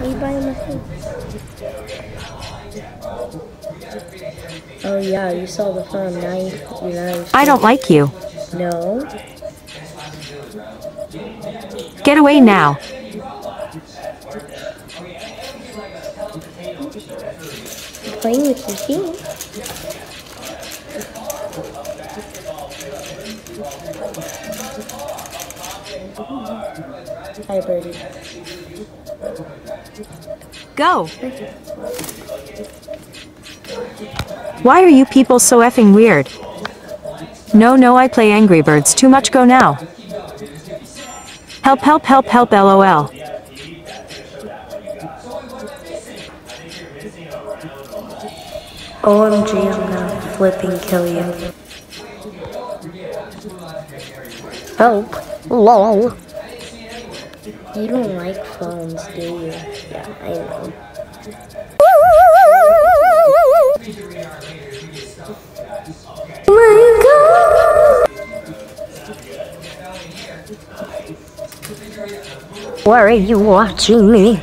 Why you buying my thing? Oh yeah, you saw the phone. Now you. I don't like you. No. Get away now. Playing with your team. Hi, Birdie. Go. Why are you people so effing weird? No, no, I play Angry Birds too much. Go now. Help, help, help, help, lol. OMG, I'm gonna flipping kill you. Help. LOL. You don't like phones, do you? Yeah, I know. Why are you watching me?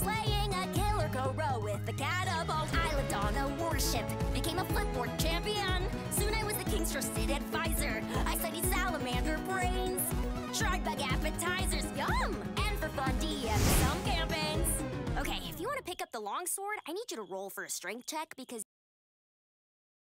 slaying a killer crow with a catapult. I lived on a warship, became a flipboard champion. Soon I was the king's trusted advisor. I studied salamander brains, tried bug appetizers, yum! And for fun, DM some campaigns. Okay, if you want to pick up the longsword, I need you to roll for a strength check because